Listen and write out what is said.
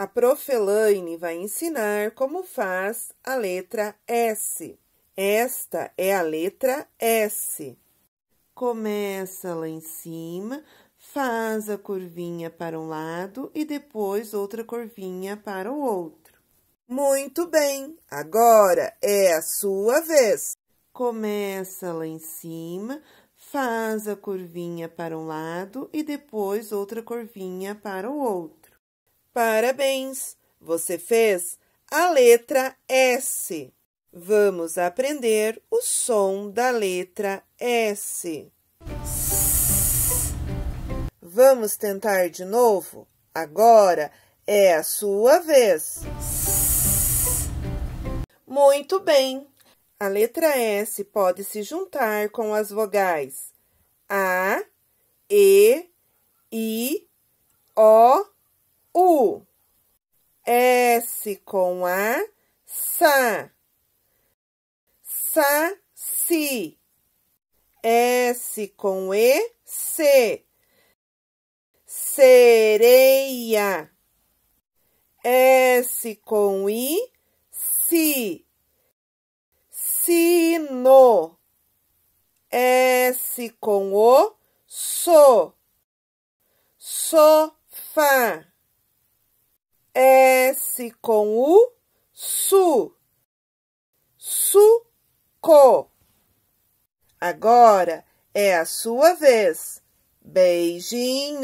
A prof. Elaine vai ensinar como faz a letra S. Esta é a letra S. Começa lá em cima, faz a curvinha para um lado e depois outra curvinha para o outro. Muito bem, agora é a sua vez. Começa lá em cima, faz a curvinha para um lado e depois outra curvinha para o outro. Parabéns! Você fez a letra S. Vamos aprender o som da letra S. Vamos tentar de novo? Agora é a sua vez. Muito bem! A letra S pode se juntar com as vogais A, E, I, O, U. S com A, sa. Sa, si. S com E, se. Sereia. S com I, si. Sino. S com O, so. Sofá. S com U, su. Suco. Agora é a sua vez. Beijinhos!